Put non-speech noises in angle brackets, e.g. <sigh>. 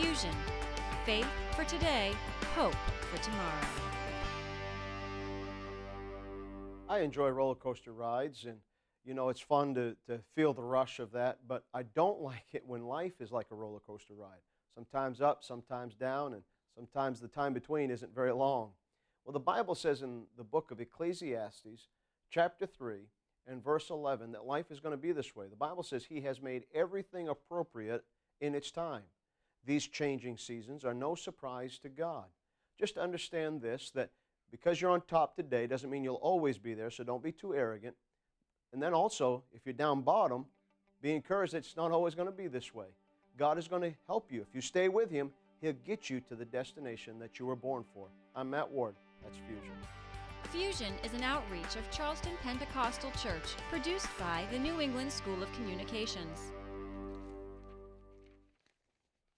Fusion. Faith for today, hope for tomorrow. I enjoy roller coaster rides, and you know, it's fun to, to feel the rush of that, but I don't <laughs> like it when life is like a roller coaster ride. Sometimes up, sometimes down, and sometimes the time between isn't very long. Well, the Bible says in the book of Ecclesiastes, chapter 3, and verse 11, that life is going to be this way. The Bible says He has made everything appropriate in its time. These changing seasons are no surprise to God. Just understand this that because you're on top today doesn't mean you'll always be there, so don't be too arrogant. And then also, if you're down bottom, be encouraged that it's not always going to be this way. God is going to help you. If you stay with Him, He'll get you to the destination that you were born for. I'm Matt Ward. That's Fusion. Fusion is an outreach of Charleston Pentecostal Church produced by the New England School of Communications.